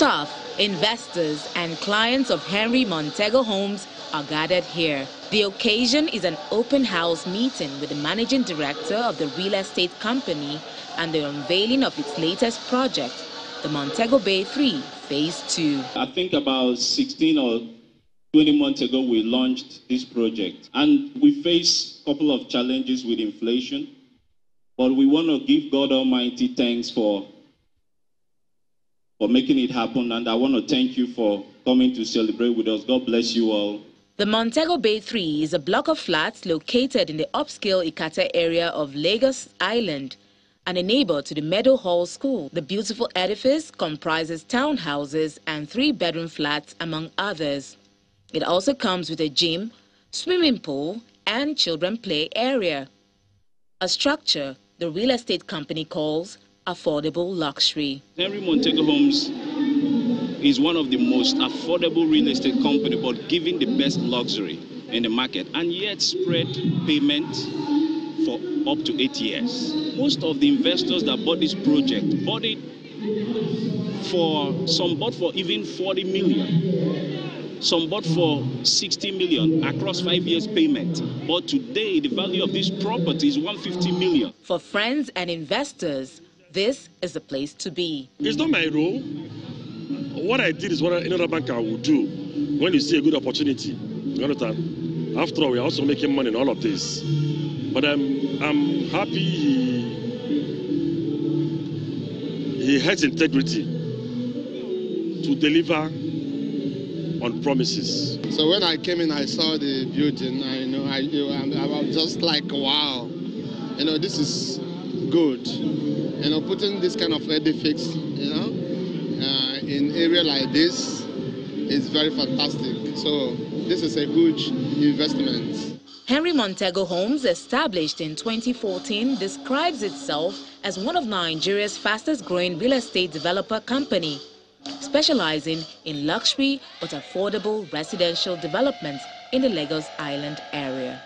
Staff, investors, and clients of Henry Montego Homes are gathered here. The occasion is an open house meeting with the managing director of the real estate company and the unveiling of its latest project, the Montego Bay 3 Phase 2. I think about 16 or 20 months ago we launched this project and we faced a couple of challenges with inflation, but we want to give God Almighty thanks for for making it happen and I want to thank you for coming to celebrate with us. God bless you all. The Montego Bay 3 is a block of flats located in the upscale Ikate area of Lagos Island and a neighbor to the Meadow Hall School. The beautiful edifice comprises townhouses and three-bedroom flats, among others. It also comes with a gym, swimming pool, and children play area. A structure the real estate company calls affordable luxury. Henry Montego Homes is one of the most affordable real estate company, but giving the best luxury in the market, and yet spread payment for up to eight years. Most of the investors that bought this project bought it for some bought for even 40 million. Some bought for 60 million across five years payment. But today, the value of this property is 150 million. For friends and investors, this is the place to be. It's not my role what I did is what another banker would do when you see a good opportunity. You understand? After all, we're also making money in all of this. But I'm, I'm happy he, he has integrity to deliver on promises. So when I came in, I saw the building. I know I, I, I was just like, wow, you know, this is good. You know, putting this kind of edifice, you know, uh, in area like this is very fantastic. So this is a huge investment. Henry Montego Homes, established in 2014, describes itself as one of Nigeria's fastest growing real estate developer company, specializing in luxury but affordable residential developments in the Lagos Island area.